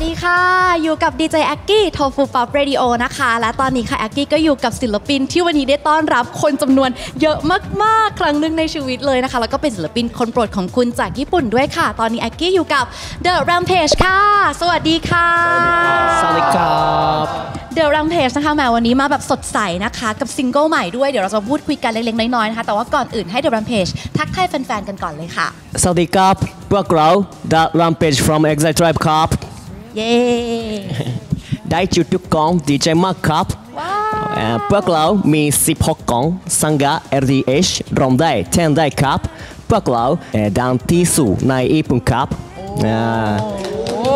สวัสดีค่ะ อยู่กับดีเจแอคกี้ Tofu Pop Radio นะคะ และตอนนี้ค่ะแอคกี้ก็อยู่กับศิลปิน ที่วันนี้ได้ต้อนรับคนจำนวนเยอะมากๆ ครั้งหนึ่งในชีวิตเลยนะคะ แล้วก็เป็นศิลปินคนโปรดของคุณจากญี่ปุ่นด้วยค่ะ ตอนนี้แอคกี้อยู่กับ The Rampage ค่ะ สวัสดีค่ะ สวัสดีครับ The Rampage นะคะแหมวันนี้มาแบบสดใสนะคะ กับซิงเกิลใหม่ด้วย เดี๋ยวเราจะพูดคุยกันเล็กๆน้อยๆนะคะ แต่ว่าก่อนอื่นให้ The Rampage ทักทายแฟนๆกันก่อนเลยค่ะ สวัสดีครับพวกเรา The Rampage from Exile Tribe ครับ เย้ได้จุดทุกกองดีใจมากครับว้าวเอ่อพวกเรามี 16กองสังกัด RDH รวมได้10ได้ครับ พวกเราเอ่อดังที่สุดในญี่ปุ่นครับอ่าโอ้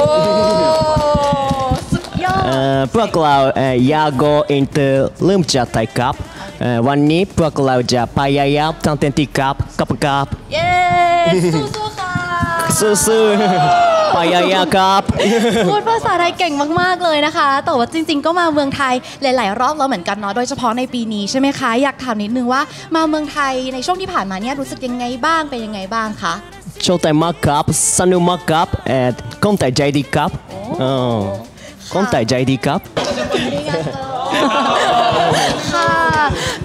สุดยอดเอ่อพวกเราเอ่ออยาก go into เริ่มจากไทยครับเอ่อวันนี้พวกเราจะพยายามทำเต็มที่ครับครับครับเย้สู้ๆค่ะสู้ๆ พยายามครับ พูดภาษาไทยเก่งมาก ๆ เลยนะคะ แต่ว่าจริง ๆ ก็มาเมืองไทยหลาย ๆ รอบแล้วเหมือนกันเนาะ โดยเฉพาะในปีนี้ใช่ไหมคะ อยากถามนิดนึงว่ามาเมืองไทยในช่วงที่ผ่านมาเนี่ยรู้สึกยังไงบ้าง เป็นยังไงบ้างคะโชว์ไทยมากครับสนุกมากครับเอ่อคนไทยใจดีครับเออคนไทยใจดีครับค่ะ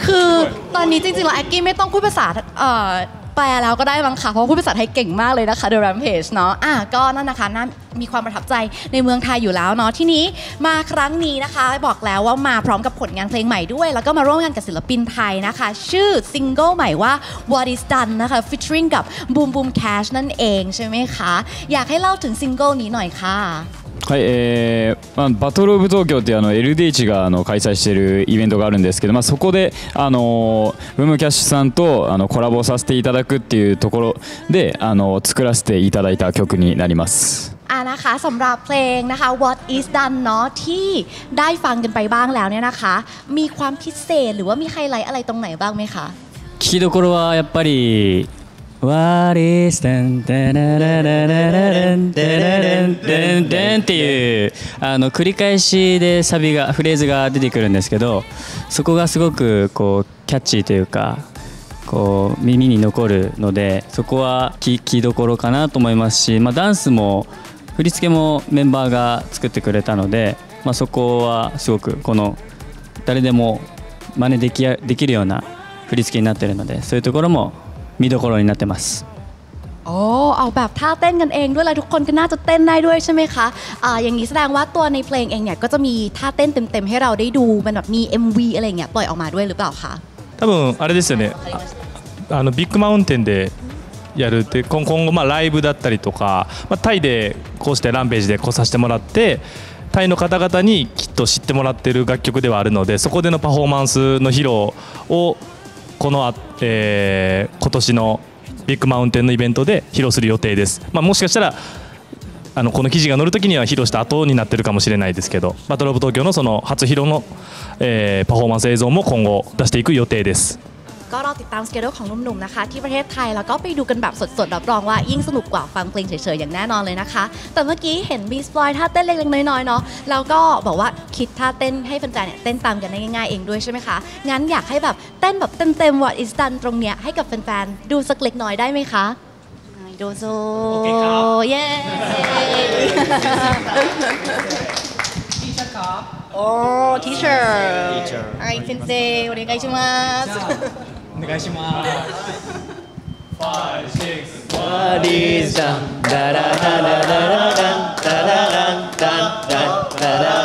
คือตอนนี้จริงๆแล้วแอคกี้ไม่ต้องพูดภาษาเอ่อแปลแล้วก็ได้มั้งค่ะเพราะพูดภาษาไทยเก่งมากเลยนะคะ The Rampage เนาะอะก็นั่นนะคะน่ามีความประทับใจในเมืองไทยอยู่แล้วเนาะที่นี้มาครั้งนี้นะคะบอกแล้วว่ามาพร้อมกับผลงานเพลงใหม่ด้วย แล้วก็มาร่วมงานกับศิลปินไทยนะคะ ชื่อซิงเกิลใหม่ว่า What is Done นะคะ featuring กับ Boom Boom Cash นั่นเองใช่ไหมคะ อยากให้เล่าถึงซิงเกิลนี้หน่อยค่ะ はい、えーまあ、バトル・オブ・東京っていうあの LDH があの開催しているイベントがあるんですけど、まあ、そこであのブームキャッシュさんとあのコラボさせていただくっていうところであの作らせていただいた曲になります。 อ่านะคะสำหรับเพลงนะคะ What is done เนาะที่ได้ฟังกันไปบ้างแล้วเนี่ยนะคะ มีความพิเศษหรือว่ามีไฮไลท์อะไรตรงไหนบ้างไหมคะ 聞きどころはやっぱり「 What is done ダラララララランダラランダンダン」っていうあの繰り返しでサビがフレーズが出てくるんですけどそこがすごくこうキャッチーというかこう耳に残るのでそこは聞きどころかなと思いますし、まあ、ダンスも振り付けもメンバーが作ってくれたので、まあ、そこはすごくこの誰でも真似できできるような振り付けになってるのでそういうところも見どころになってます。 โอ้เอาแบบท่าเต้นกันเองด้วยแล้วทุกคนก็น่าจะเต้นได้ด้วยใช่ไหมคะอ่าอย่างนี้แสดงว่าตัวในเพลงเองเนี่ยก็จะมีท่าเต้นเต็มๆให้เราได้ดูมันแบบมี MV อะไรอย่างเงี้ยปล่อยออกมาด้วยหรือเปล่าคะ 多分あれですよねああのビッグマウンテンでやるって今今後まあライブだったりとか、まあ、タイでこうしてランページで来させてもらってタイの方々にきっと知ってもらってる楽曲ではあるのでそこでのパフォーマンスの披露を このあ、えー今年のビッグマウンテンのイベントで披露する予定です、まあ、もしかしたらあのこの記事が載るときには披露した後になってるかもしれないですけどバトル・オブ・東京のその初披露の、えーパフォーマンス映像も今後出していく予定です。 ก็รอติดตามสเกลของหนุ่มๆนะคะ ที่ประเทศไทยแล้วก็ไปดูกันแบบสดๆรับรองว่ายิ่งสนุกกว่าฟังเพลงเฉยๆอย่างแน่นอนเลยนะคะ แต่เมื่อกี้เห็นมีสปอยท่าเต้นเล็กๆน้อยๆเนาะแล้วก็บอกว่าคิดท่าเต้นให้แฟนๆเนี่ยเต้นตามกันได้ง่ายๆเองด้วยใช่ไหมคะงั้นอยากให้แบบเต้นแบบเต็มๆ What is done ตรงเนี้ยให้กับแฟนๆดูสักเล็กน้อยได้ไหมคะโดโซเย้โอ้ teacher ไอเซนเซお願いします お願いします。ダダダダダダダダダダダダダダ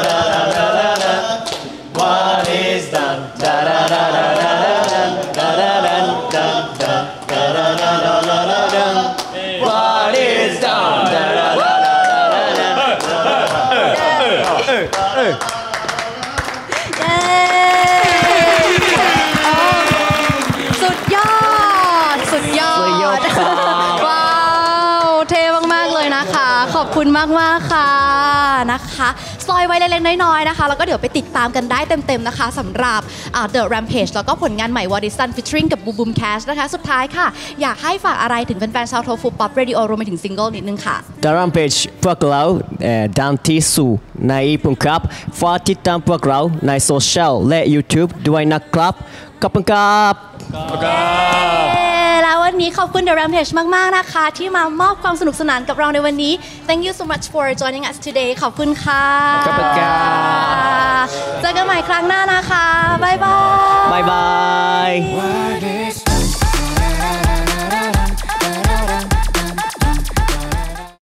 มากๆค่ะนะคะสปอยล์ไว้เล็กๆน้อยๆนะคะ แล้วก็เดี๋ยวไปติดตามกันได้เต็มๆนะคะสำหรับอ่า The Rampage แล้วก็ผลงานใหม่ What is Done featuring กับ Boom Boom Cash นะคะ สุดท้ายค่ะ อยากให้ฝากอะไรถึงแฟนๆชาว Tofu Pop Radio รวมไปถึงซิงเกิลนิดนึงค่ะ The Rampage พวกเราเอ่อดังที่สุดในญี่ปุ่นครับฝากติดตามพวกเราในโซเชียลและ YouTube ด้วยนะครับขอบคุณครับ กนี้ขอบคุณ The Rampage มากมากนะคะ ที่มามอบความสนุกสนานกับเราในวันนี้ Thank you so much for joining us today ขอบคุณค่ะขอบคุณค่ะเจอกันใหม่ครั้งหน้านะคะ บ๊ายบาย บ๊ายบาย